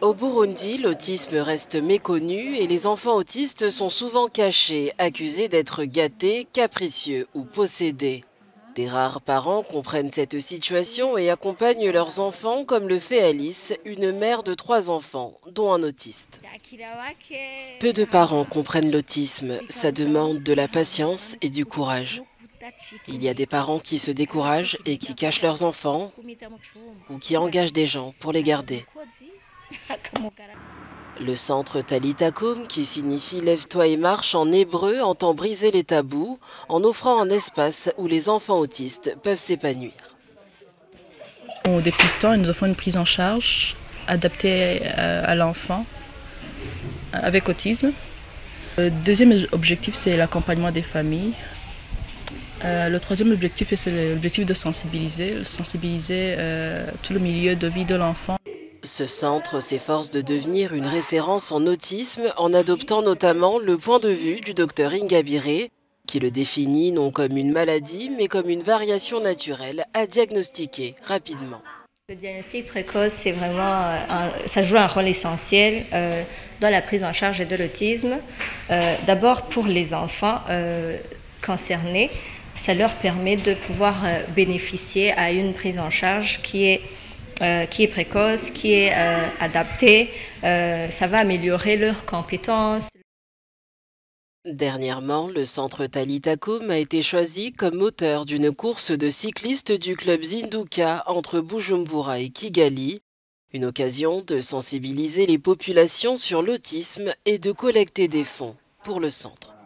Au Burundi, l'autisme reste méconnu et les enfants autistes sont souvent cachés, accusés d'être gâtés, capricieux ou possédés. Des rares parents comprennent cette situation et accompagnent leurs enfants comme le fait Alice, une mère de trois enfants, dont un autiste. Peu de parents comprennent l'autisme, ça demande de la patience et du courage. Il y a des parents qui se découragent et qui cachent leurs enfants ou qui engagent des gens pour les garder. Le centre Talitakum, qui signifie Lève-toi et marche en hébreu, entend briser les tabous en offrant un espace où les enfants autistes peuvent s'épanouir. Au dépistant, nous offrons une prise en charge adaptée euh, à l'enfant avec autisme. Le deuxième objectif, c'est l'accompagnement des familles. Euh, le troisième objectif, c'est l'objectif de sensibiliser, sensibiliser euh, tout le milieu de vie de l'enfant. Ce centre s'efforce de devenir une référence en autisme en adoptant notamment le point de vue du docteur Ingabire, qui le définit non comme une maladie, mais comme une variation naturelle à diagnostiquer rapidement. Le diagnostic précoce, c'est vraiment, euh, ça joue un rôle essentiel euh, dans la prise en charge de l'autisme. Euh, d'abord pour les enfants concernés, ça leur permet de pouvoir bénéficier à une prise en charge qui est euh, précoce, qui est euh, adapté. Euh, ça va améliorer leurs compétences. Dernièrement, le centre Talitakum a été choisi comme moteur d'une course de cyclistes du club Zinduka entre Bujumbura et Kigali, une occasion de sensibiliser les populations sur l'autisme et de collecter des fonds pour le centre.